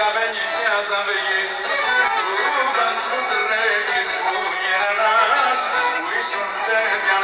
καμένη πια θα που Ρούμπας που τρέχεις που γυρνάς που ήσουν τέτοια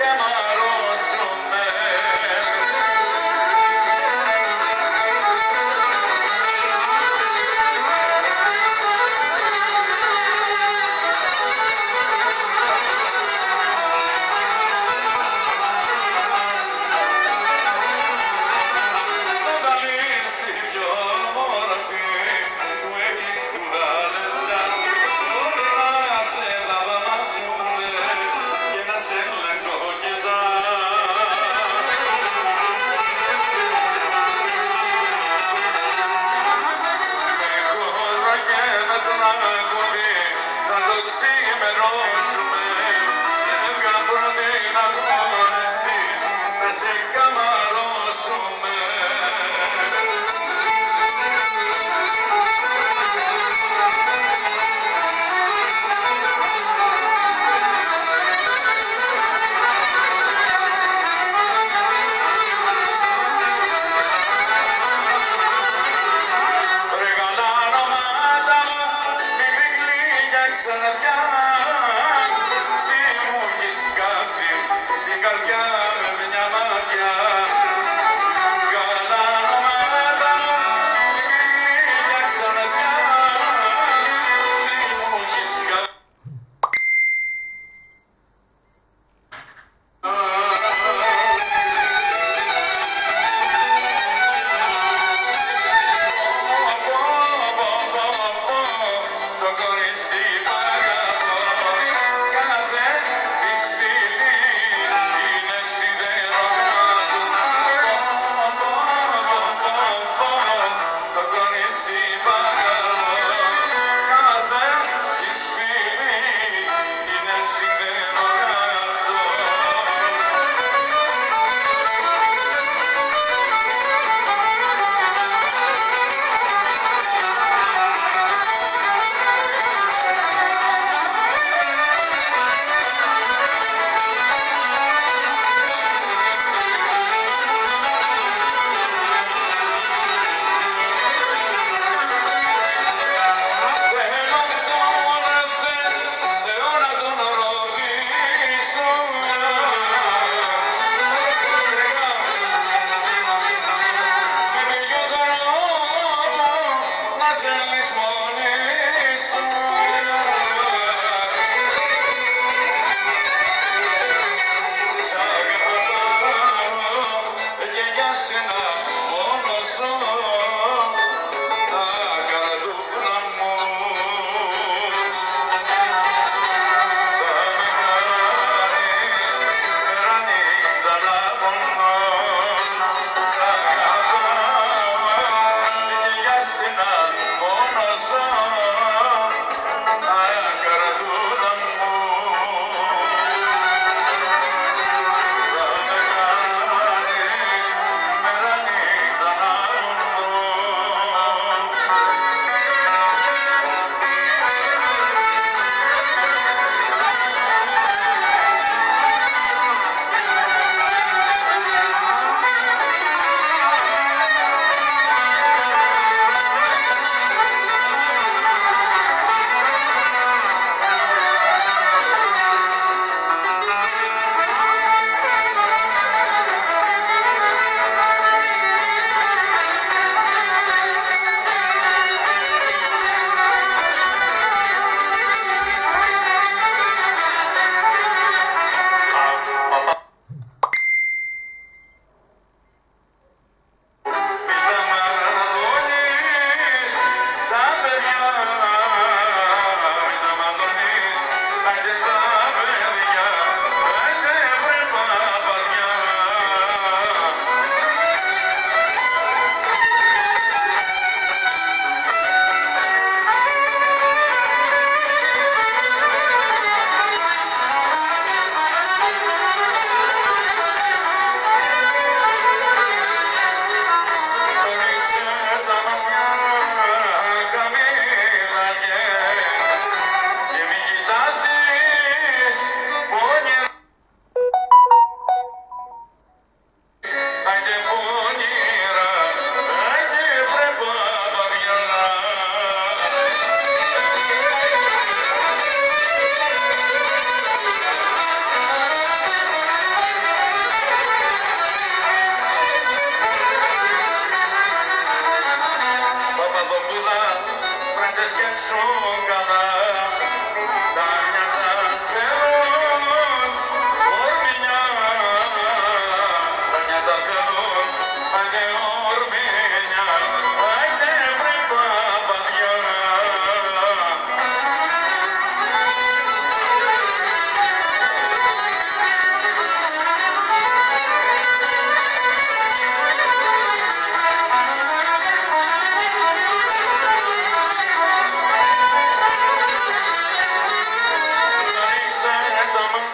Yeah. vencedor.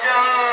Yeah.